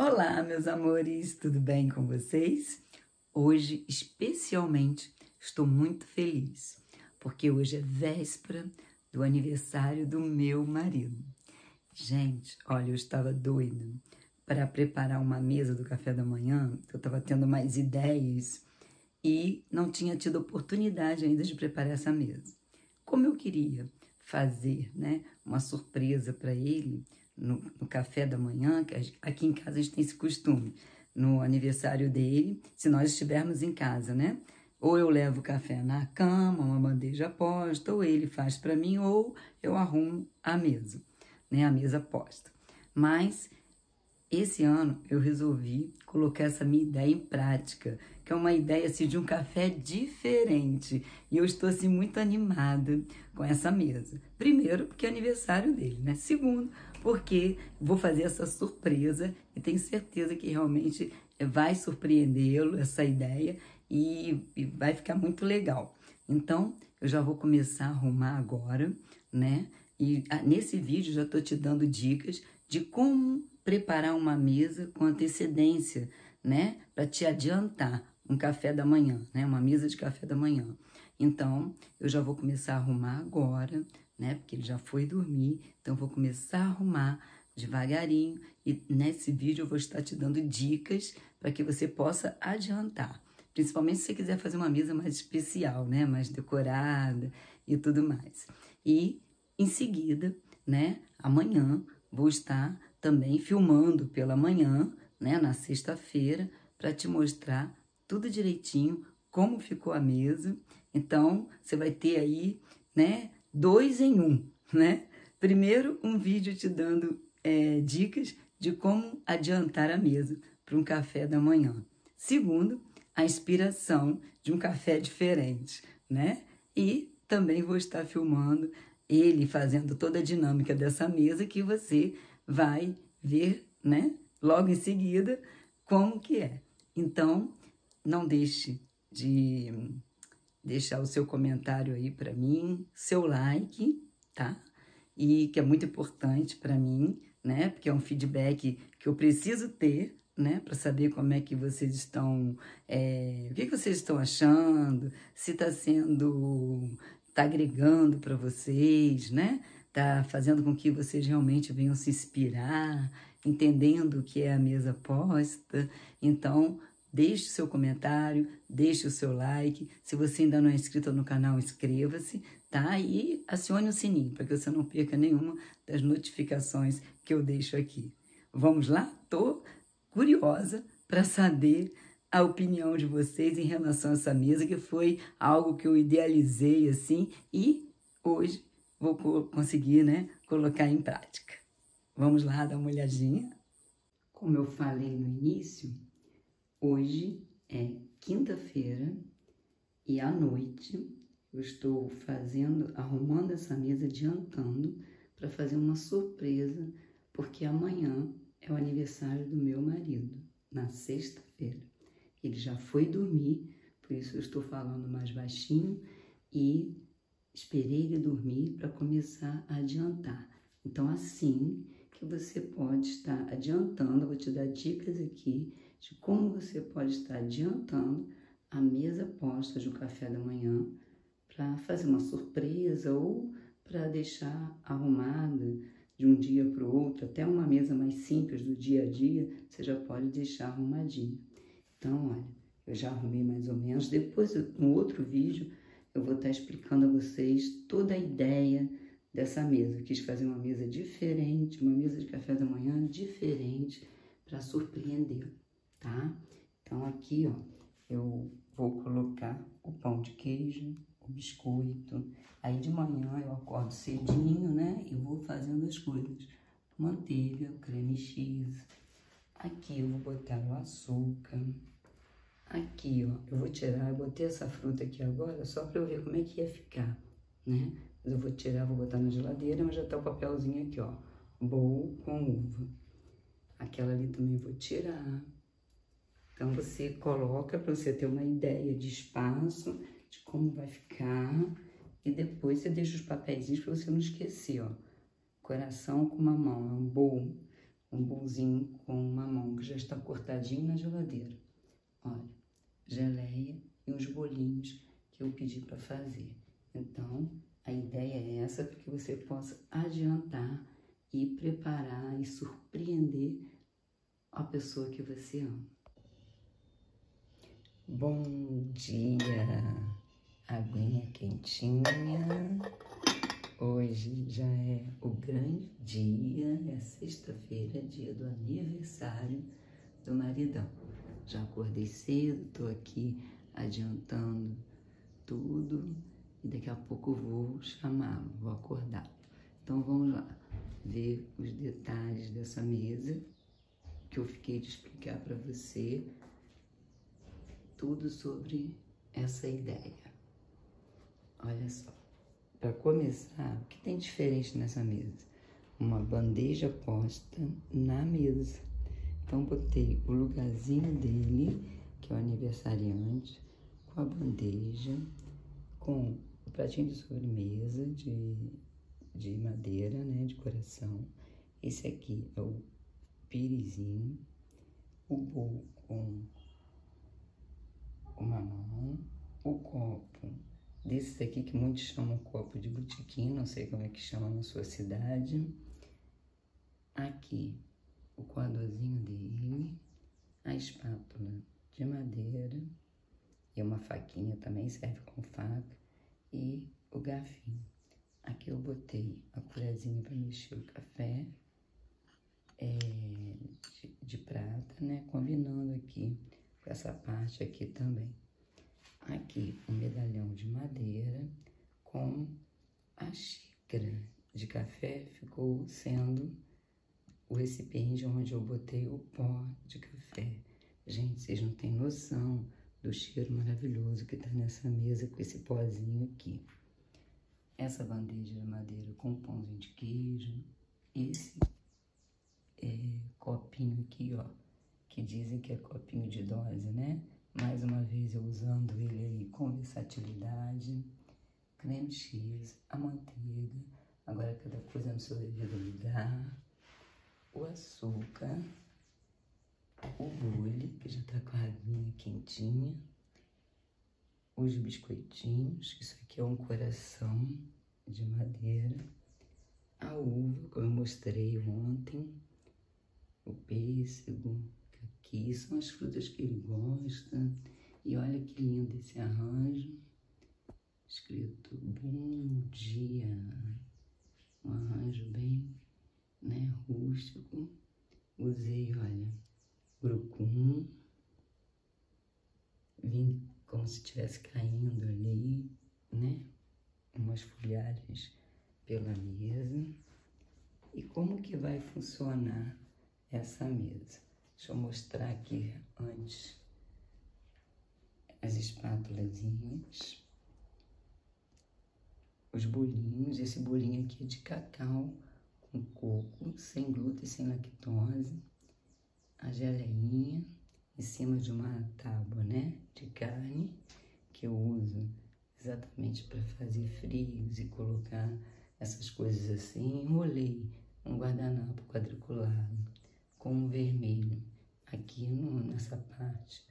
Olá, meus amores, tudo bem com vocês? Hoje, especialmente, estou muito feliz, porque hoje é véspera do aniversário do meu marido. Gente, olha, eu estava doida para preparar uma mesa do café da manhã, eu estava tendo mais ideias e não tinha tido oportunidade ainda de preparar essa mesa. Como eu queria fazer né, uma surpresa para ele no, no, café da manhã, que aqui em casa a gente tem esse costume, no aniversário dele, se nós estivermos em casa, né? Ou eu levo o café na cama, uma bandeja posta, ou ele faz para mim, ou eu arrumo a mesa, né? A mesa posta. Mas esse ano eu resolvi colocar essa minha ideia em prática, que é uma ideia assim, de um café diferente. E eu estou assim muito animada com essa mesa. Primeiro, porque é aniversário dele, né? Segundo, porque vou fazer essa surpresa e tenho certeza que realmente vai surpreendê-lo essa ideia e, e vai ficar muito legal. Então, eu já vou começar a arrumar agora, né? E ah, nesse vídeo já estou te dando dicas de como preparar uma mesa com antecedência, né? Para te adiantar um café da manhã, né? Uma mesa de café da manhã. Então, eu já vou começar a arrumar agora, né? Porque ele já foi dormir, então vou começar a arrumar devagarinho e nesse vídeo eu vou estar te dando dicas para que você possa adiantar. Principalmente se você quiser fazer uma mesa mais especial, né? Mais decorada e tudo mais. E em seguida, né? Amanhã vou estar também filmando pela manhã, né, na sexta-feira, para te mostrar tudo direitinho como ficou a mesa. Então, você vai ter aí, né, dois em um, né? Primeiro, um vídeo te dando é, dicas de como adiantar a mesa para um café da manhã. Segundo, a inspiração de um café diferente, né? E também vou estar filmando ele fazendo toda a dinâmica dessa mesa que você vai ver, né, logo em seguida, como que é. Então, não deixe de deixar o seu comentário aí para mim, seu like, tá? E que é muito importante para mim, né? Porque é um feedback que eu preciso ter, né? Para saber como é que vocês estão, é, o que, que vocês estão achando, se está sendo, está agregando para vocês, né? está fazendo com que vocês realmente venham se inspirar, entendendo o que é a mesa posta. Então, deixe seu comentário, deixe o seu like. Se você ainda não é inscrito no canal, inscreva-se, tá? E acione o sininho para que você não perca nenhuma das notificações que eu deixo aqui. Vamos lá? Tô curiosa para saber a opinião de vocês em relação a essa mesa, que foi algo que eu idealizei assim e hoje vou conseguir né, colocar em prática. Vamos lá dar uma olhadinha? Como eu falei no início, hoje é quinta-feira e à noite eu estou fazendo, arrumando essa mesa, adiantando para fazer uma surpresa, porque amanhã é o aniversário do meu marido, na sexta-feira. Ele já foi dormir, por isso eu estou falando mais baixinho e Esperei ele dormir para começar a adiantar. Então, assim que você pode estar adiantando, eu vou te dar dicas aqui de como você pode estar adiantando a mesa posta de um café da manhã para fazer uma surpresa ou para deixar arrumada de um dia para o outro, até uma mesa mais simples do dia a dia, você já pode deixar arrumadinha. Então, olha, eu já arrumei mais ou menos. Depois, no outro vídeo, eu vou estar explicando a vocês toda a ideia dessa mesa. Eu quis fazer uma mesa diferente, uma mesa de café da manhã diferente para surpreender, tá? Então aqui, ó, eu vou colocar o pão de queijo, o biscoito. Aí de manhã eu acordo cedinho, né? E vou fazendo as coisas. Manteiga, creme X. Aqui eu vou botar o açúcar. Aqui, ó, eu vou tirar, eu botei essa fruta aqui agora só para eu ver como é que ia ficar, né? Mas eu vou tirar, vou botar na geladeira, mas já tá o papelzinho aqui, ó. Bowl com uva. Aquela ali também vou tirar. Então, você coloca para você ter uma ideia de espaço, de como vai ficar. E depois você deixa os papéis para você não esquecer, ó. Coração com mamão, é um bowl, um bowlzinho com mamão, que já está cortadinho na geladeira. Olha, geleia e os bolinhos que eu pedi para fazer. Então, a ideia é essa para que você possa adiantar e preparar e surpreender a pessoa que você ama. Bom dia, aguinha quentinha. Hoje já é o grande dia, é sexta-feira, dia do aniversário do maridão. Já acordei cedo, tô aqui adiantando tudo e daqui a pouco vou chamar, vou acordar. Então vamos lá ver os detalhes dessa mesa que eu fiquei de explicar para você tudo sobre essa ideia. Olha só, para começar, o que tem diferente nessa mesa? Uma bandeja posta na mesa. Então, botei o lugarzinho dele, que é o aniversariante, com a bandeja, com o pratinho de sobremesa de, de madeira, né, de coração. Esse aqui é o pirizinho, o bolo com o mamão, o copo desses aqui que muitos chamam copo de botequim, não sei como é que chama na sua cidade. Aqui o coadorzinho dele, a espátula de madeira e uma faquinha também serve como faca e o garfinho. Aqui eu botei a colherzinha para mexer o café é, de, de prata, né? Combinando aqui essa parte aqui também. Aqui um medalhão de madeira com a xícara de café ficou sendo o recipiente onde eu botei o pó de café. Gente, vocês não têm noção do cheiro maravilhoso que tá nessa mesa com esse pozinho aqui. Essa bandeja de madeira com pãozinho de queijo. Esse é, copinho aqui, ó, que dizem que é copinho de dose, né? Mais uma vez eu usando ele aí com versatilidade. Creme cheese, a manteiga, agora cada coisa no seu devido lugar. O açúcar, o bule, que já tá com a aguinha quentinha. Os biscoitinhos, isso aqui é um coração de madeira. A uva, como eu mostrei ontem. O pêssego, aqui são as frutas que ele gosta. E olha que lindo esse arranjo. Escrito bom dia. Um arranjo bem né, rústico. Usei, olha, grucum. Vim como se estivesse caindo ali, né? Umas folhagens pela mesa. E como que vai funcionar essa mesa? Deixa eu mostrar aqui antes as espátulazinhas, os bolinhos. Esse bolinho aqui é de cacau com coco, sem glúten, sem lactose. A geleinha em cima de uma tábua, né, de carne que eu uso exatamente para fazer frios e colocar essas coisas assim. Enrolei um guardanapo quadriculado com um vermelho aqui no, nessa parte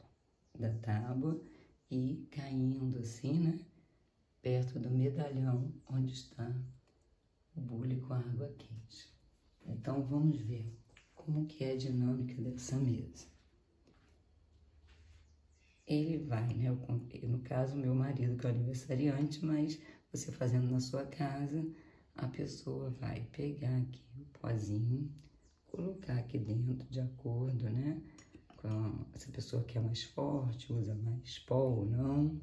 da tábua e caindo assim, né? Perto do medalhão onde está o bule com a água quente. Então vamos ver como que é a dinâmica dessa mesa. Ele vai, né? Eu, no caso, meu marido que é o aniversariante, mas você fazendo na sua casa, a pessoa vai pegar aqui o pozinho, colocar aqui dentro de acordo, né? Com essa pessoa que é mais forte, usa mais pó ou não.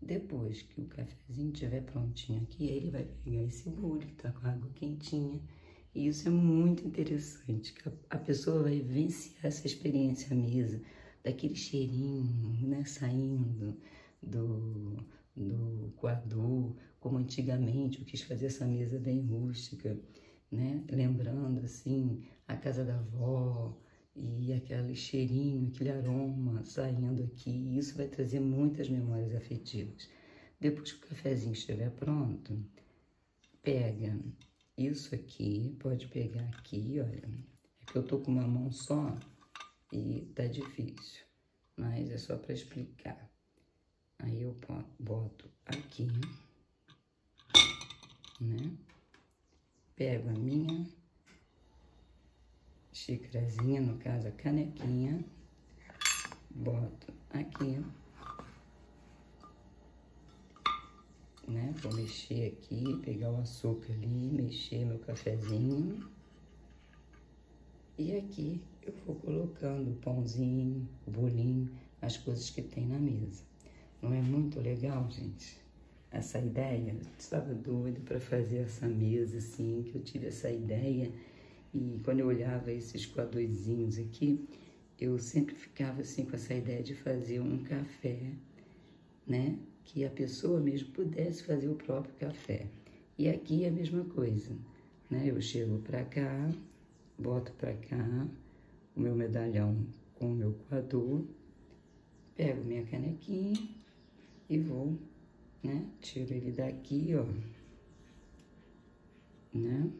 Depois que o cafezinho estiver prontinho aqui, ele vai pegar esse bule, tá com água quentinha. E isso é muito interessante, que a pessoa vai vivenciar essa experiência à mesa, daquele cheirinho, né, saindo do, do coador, como antigamente eu quis fazer essa mesa bem rústica, né, lembrando, assim, a casa da avó, e aquele cheirinho, aquele aroma saindo aqui, isso vai trazer muitas memórias afetivas. Depois que o cafezinho estiver pronto, pega isso aqui, pode pegar aqui, olha, é que eu tô com uma mão só e tá difícil, mas é só para explicar. Aí eu boto aqui, né? Pego a minha xícarazinha, no caso a canequinha, boto aqui, né? Vou mexer aqui, pegar o açúcar ali, mexer meu cafezinho. E aqui eu vou colocando o pãozinho, o bolinho, as coisas que tem na mesa. Não é muito legal, gente? Essa ideia? Eu estava doido para fazer essa mesa assim, que eu tive essa ideia e quando eu olhava esses coadorzinhos aqui, eu sempre ficava assim com essa ideia de fazer um café, né? Que a pessoa mesmo pudesse fazer o próprio café. E aqui é a mesma coisa, né? Eu chego para cá, boto para cá o meu medalhão com o meu coador, pego minha canequinha e vou, né? Tiro ele daqui, ó, né?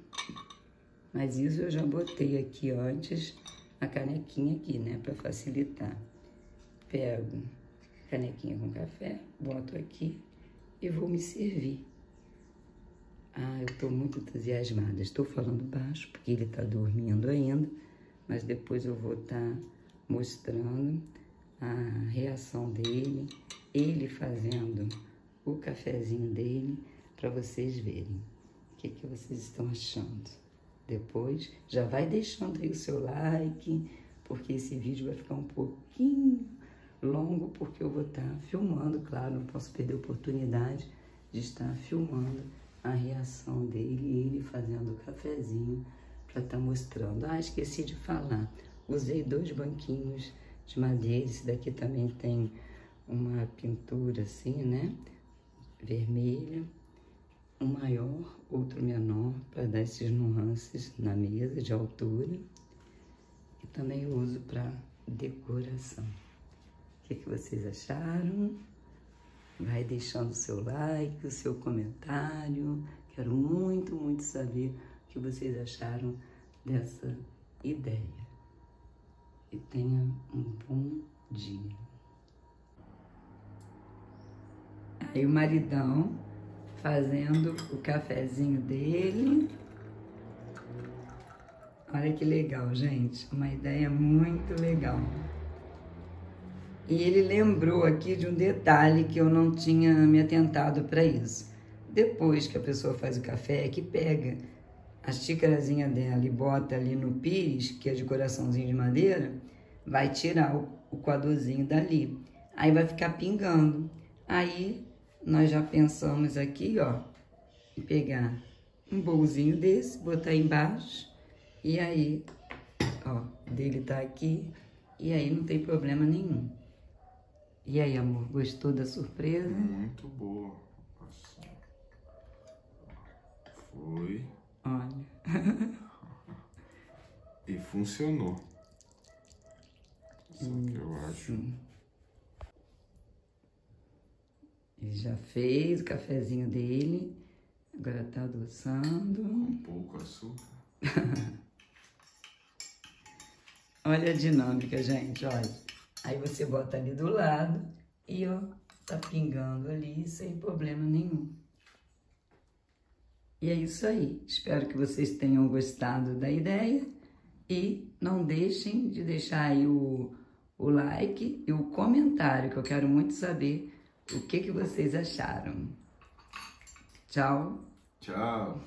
Mas isso eu já botei aqui antes, a canequinha aqui, né, para facilitar. Pego canequinha com café, boto aqui e vou me servir. Ah, eu estou muito entusiasmada. Estou falando baixo porque ele está dormindo ainda, mas depois eu vou estar tá mostrando a reação dele, ele fazendo o cafezinho dele para vocês verem. O que, que vocês estão achando? Depois. Já vai deixando aí o seu like, porque esse vídeo vai ficar um pouquinho longo, porque eu vou estar filmando, claro, não posso perder a oportunidade de estar filmando a reação dele, ele fazendo o cafezinho para estar mostrando. Ah, esqueci de falar, usei dois banquinhos de madeira, esse daqui também tem uma pintura assim, né, vermelha, um maior, outro menor, para dar esses nuances na mesa de altura. E também uso para decoração. O que, que vocês acharam? Vai deixando o seu like, o seu comentário. Quero muito, muito saber o que vocês acharam dessa ideia. E tenha um bom dia. Aí o maridão fazendo o cafezinho dele. Olha que legal, gente. Uma ideia muito legal. E ele lembrou aqui de um detalhe que eu não tinha me atentado para isso. Depois que a pessoa faz o café, é que pega a xícarazinha dela e bota ali no pires, que é de coraçãozinho de madeira, vai tirar o, o coadorzinho dali. Aí vai ficar pingando. Aí nós já pensamos aqui, ó, em pegar um bolzinho desse, botar embaixo, e aí, ó, dele tá aqui, e aí não tem problema nenhum. E aí, amor, gostou da surpresa? Muito boa. Assim. Foi. Olha. e funcionou. Só que eu acho. Ele já fez o cafezinho dele, agora tá adoçando. Com pouco açúcar. olha a dinâmica, gente, olha. Aí você bota ali do lado e, ó, tá pingando ali sem problema nenhum. E é isso aí. Espero que vocês tenham gostado da ideia e não deixem de deixar aí o, o like e o comentário, que eu quero muito saber o que, que vocês acharam? Tchau. Tchau.